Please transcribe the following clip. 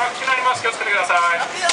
あ、気になります。気をつけてください。